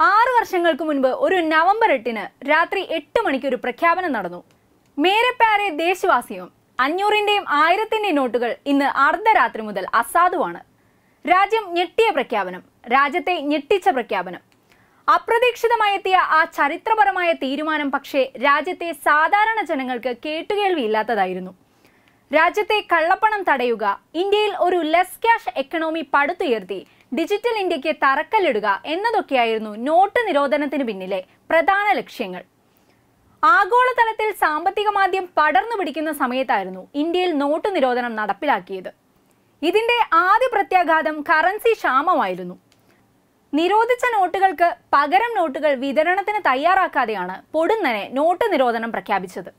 ആറു വർഷങ്ങൾക്ക് മുൻപ് ഒരു നവംബർ എട്ടിന് രാത്രി എട്ട് മണിക്ക് ഒരു പ്രഖ്യാപനം നടന്നു. മേരെ പ്യാരെ ദേശവാസിയും അഞ്ഞൂറിന്റെയും ആയിരത്തിന്റെയും നോട്ടുകൾ ഇന്ന് അർദ്ധരാത്രി മുതൽ അസാധുവാണ്. രാജ്യം ഞെട്ടിയ പ്രഖ്യാപനം രാജ്യത്തെ ഞെട്ടിച്ച പ്രഖ്യാപനം. അപ്രതീക്ഷിതമായെത്തിയ ആ ചരിത്രപരമായ തീരുമാനം പക്ഷേ രാജ്യത്തെ സാധാരണ ജനങ്ങൾക്ക് കേട്ടുകേൾവിയില്ലാത്തതായിരുന്നു. രാജ്യത്തെ കള്ളപ്പണം തടയുക ഇന്ത്യയിൽ ഒരു ലെസ് ക്യാഷ് എക്കണോമി പടുത്തുയർത്തി ഡിജിറ്റൽ ഇന്ത്യയ്ക്ക് തറക്കല്ലിടുക എന്നതൊക്കെയായിരുന്നു നോട്ട് നിരോധനത്തിന് പിന്നിലെ പ്രധാന ലക്ഷ്യങ്ങൾ. ആഗോളതലത്തിൽ സാമ്പത്തിക മാന്ദ്യം പടർന്നു പിടിക്കുന്ന സമയത്തായിരുന്നു ഇന്ത്യയിൽ നോട്ട് നിരോധനം നടപ്പിലാക്കിയത്. ഇതിന്റെ ആദ്യ പ്രത്യാഘാതം കറൻസി ക്ഷാമമായിരുന്നു. നിരോധിച്ച നോട്ടുകൾക്ക് പകരം നോട്ടുകൾ വിതരണത്തിന് തയ്യാറാക്കാതെയാണ് പൊടുന്നനെ നോട്ട് നിരോധനം പ്രഖ്യാപിച്ചത്.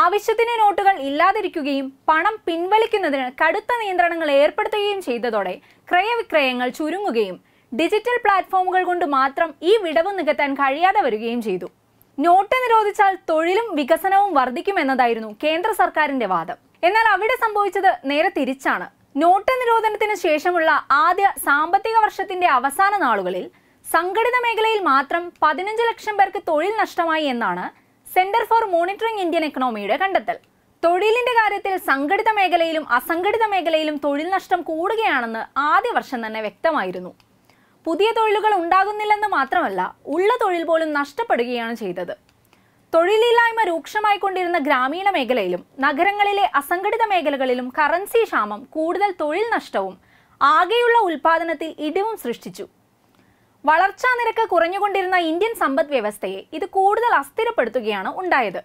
ആവശ്യത്തിന് നോട്ടുകൾ ഇല്ലാതിരിക്കുകയും പണം പിൻവലിക്കുന്നതിന് കടുത്ത നിയന്ത്രണങ്ങൾ ഏർപ്പെടുത്തുകയും ചെയ്തതോടെ ക്രയവിക്രയങ്ങൾ ചുരുങ്ങുകയും ഡിജിറ്റൽ പ്ലാറ്റ്ഫോമുകൾ കൊണ്ട് മാത്രം ഈ വിടവ് നികത്താൻ കഴിയാതെ വരികയും ചെയ്തു. നോട്ട് നിരോധിച്ചാൽ തൊഴിലും വികസനവും വർദ്ധിക്കുമെന്നതായിരുന്നു കേന്ദ്ര സർക്കാരിന്റെ വാദം. എന്നാൽ അവിടെ സംഭവിച്ചത് നേരെ തിരിച്ചാണ്. നോട്ട് നിരോധനത്തിന് ശേഷമുള്ള ആദ്യ സാമ്പത്തിക വർഷത്തിന്റെ അവസാന നാളുകളിൽ സംഘടിത മേഖലയിൽ മാത്രം പതിനഞ്ച് ലക്ഷം പേർക്ക് തൊഴിൽ നഷ്ടമായി എന്നാണ് സെന്റർ ഫോർ മോണിറ്ററിംഗ് ഇന്ത്യൻ എക്കണോമിയുടെ കണ്ടെത്തൽ. തൊഴിലിന്റെ കാര്യത്തിൽ സംഘടിത മേഖലയിലും അസംഘടിത മേഖലയിലും തൊഴിൽ നഷ്ടം കൂടുകയാണെന്ന് ആദ്യ വർഷം തന്നെ വ്യക്തമായിരുന്നു. പുതിയ തൊഴിലുകൾ ഉണ്ടാകുന്നില്ലെന്ന് മാത്രമല്ല ഉള്ള തൊഴിൽ പോലും നഷ്ടപ്പെടുകയാണ് ചെയ്തത്. തൊഴിലില്ലായ്മ രൂക്ഷമായി കൊണ്ടിരുന്ന ഗ്രാമീണ മേഖലയിലും നഗരങ്ങളിലെ അസംഘടിത മേഖലകളിലും കറൻസി ക്ഷാമം കൂടുതൽ തൊഴിൽ നഷ്ടവും ആകെയുള്ള ഉൽപാദനത്തിൽ ഇടിവും സൃഷ്ടിച്ചു. വളർച്ചാ നിരക്ക് കുറഞ്ഞുകൊണ്ടിരുന്ന ഇന്ത്യൻ സമ്പദ് വ്യവസ്ഥയെ ഇത് കൂടുതൽ അസ്ഥിരപ്പെടുത്തുകയാണ് ഉണ്ടായത്.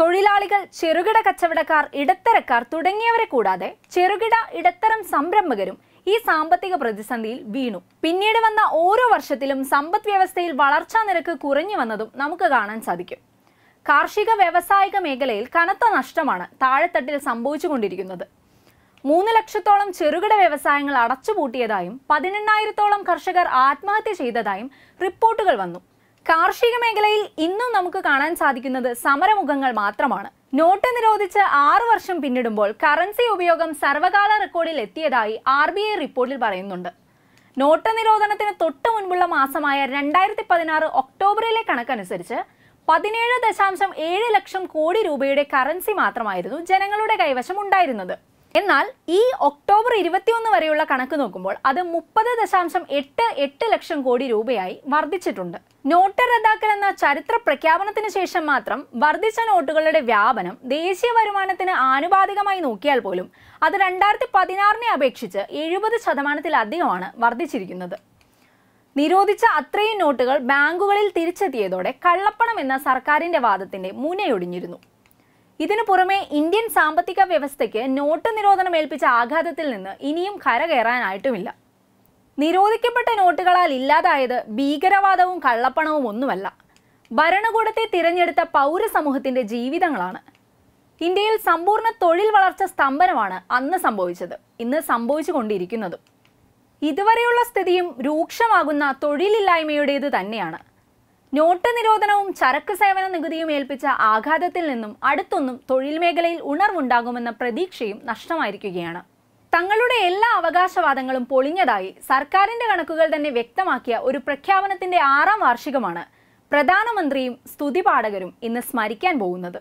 തൊഴിലാളികൾ ചെറുകിട കച്ചവടക്കാർ ഇടത്തരക്കാർ തുടങ്ങിയവരെ കൂടാതെ ചെറുകിട ഇടത്തരം സംരംഭകരും ഈ സാമ്പത്തിക പ്രതിസന്ധിയിൽ വീണു. പിന്നീട് വന്ന ഓരോ വർഷത്തിലും സമ്പദ് വ്യവസ്ഥയിൽ വളർച്ചാ നിരക്ക് കുറഞ്ഞു വന്നതും നമുക്ക് കാണാൻ സാധിക്കും. കാർഷിക വ്യവസായിക മേഖലയിൽ കനത്ത നഷ്ടമാണ് താഴെത്തട്ടിൽ സംഭവിച്ചുകൊണ്ടിരിക്കുന്നത്. മൂന്ന് ലക്ഷത്തോളം ചെറുകിട വ്യവസായങ്ങൾ അടച്ചുപൂട്ടിയതായും പതിനെണ്ണായിരത്തോളം കർഷകർ ആത്മഹത്യ ചെയ്തതായും റിപ്പോർട്ടുകൾ വന്നു. കാർഷിക മേഖലയിൽ ഇന്നും നമുക്ക് കാണാൻ സാധിക്കുന്നത് സമരമുഖങ്ങൾ മാത്രമാണ്. നോട്ട് നിരോധിച്ച് ആറു വർഷം പിന്നിടുമ്പോൾ കറൻസി ഉപയോഗം സർവകാല റെക്കോർഡിൽ എത്തിയതായി ആർ ബി ഐ റിപ്പോർട്ടിൽ പറയുന്നുണ്ട്. നോട്ട് നിരോധനത്തിന് തൊട്ട് മുൻപുള്ള മാസമായ രണ്ടായിരത്തി പതിനാറ് ഒക്ടോബറിലെ കണക്കനുസരിച്ച് പതിനേഴ് ദശാംശം ഏഴ് ലക്ഷം കോടി രൂപയുടെ കറൻസി മാത്രമായിരുന്നു ജനങ്ങളുടെ കൈവശം ഉണ്ടായിരുന്നത്. എന്നാൽ ഈ ഒക്ടോബർ ഇരുപത്തിയൊന്ന് വരെയുള്ള കണക്ക് നോക്കുമ്പോൾ അത് മുപ്പത് ദശാംശം എട്ട് എട്ട് ലക്ഷം കോടി രൂപയായി വർദ്ധിച്ചിട്ടുണ്ട്. നോട്ട് റദ്ദാക്കൽ എന്ന ചരിത്ര പ്രഖ്യാപനത്തിന് ശേഷം മാത്രം വർദ്ധിച്ച നോട്ടുകളുടെ വ്യാപനം ദേശീയ വരുമാനത്തിന് ആനുപാതികമായി നോക്കിയാൽ പോലും അത് രണ്ടായിരത്തി പതിനാറിനെ അപേക്ഷിച്ച് എഴുപത് ശതമാനത്തിലധികമാണ് വർദ്ധിച്ചിരിക്കുന്നത്. നിരോധിച്ച അത്രയും നോട്ടുകൾ ബാങ്കുകളിൽ തിരിച്ചെത്തിയതോടെ കള്ളപ്പണം എന്ന സർക്കാരിന്റെ വാദത്തിന്റെ മുനയൊടിഞ്ഞിരുന്നു. ഇതിനു പുറമെ ഇന്ത്യൻ സാമ്പത്തിക വ്യവസ്ഥയ്ക്ക് നോട്ട് നിരോധനം ഏൽപ്പിച്ച ആഘാതത്തിൽ നിന്ന് ഇനിയും കരകയറാനായിട്ടുമില്ല. നിരോധിക്കപ്പെട്ട നോട്ടുകളാൽ ഇല്ലാതായത് ഭീകരവാദവും കള്ളപ്പണവും ഒന്നുമല്ല. ഭരണകൂടത്തെ തിരഞ്ഞെടുത്ത പൗരസമൂഹത്തിന്റെ ജീവിതങ്ങളാണ്. ഇന്ത്യയിൽ സമ്പൂർണ തൊഴിൽ വളർച്ച സ്തംഭനമാണ് അന്ന് സംഭവിച്ചത് ഇന്ന് സംഭവിച്ചുകൊണ്ടിരിക്കുന്നതും ഇതുവരെയുള്ള സ്ഥിതിയും രൂക്ഷമാകുന്ന തൊഴിലില്ലായ്മയുടേത് തന്നെയാണ്. നോട്ട് നിരോധനവും ചരക്ക് സേവന നികുതിയും ഏൽപ്പിച്ച ആഘാതത്തിൽ നിന്നും അടുത്തൊന്നും തൊഴിൽ മേഖലയിൽ ഉണർവുണ്ടാകുമെന്ന പ്രതീക്ഷയും നഷ്ടമായിരിക്കുകയാണ്. തങ്ങളുടെ എല്ലാ അവകാശവാദങ്ങളും പൊളിഞ്ഞതായി സർക്കാരിന്റെ കണക്കുകൾ തന്നെ വ്യക്തമാക്കിയ ഒരു പ്രഖ്യാപനത്തിന്റെ ആറാം വാർഷികമാണ് പ്രധാനമന്ത്രിയും സ്തുതിപാഠകരും ഇന്ന് സ്മരിക്കാൻ പോകുന്നത്.